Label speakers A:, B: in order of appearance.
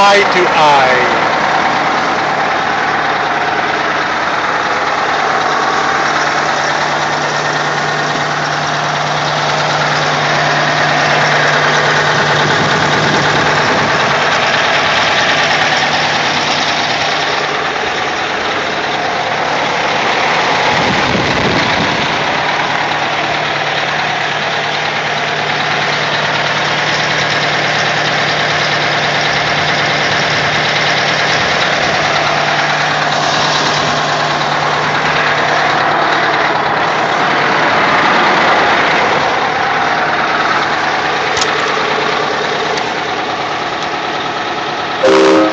A: eye to eye. Thank you.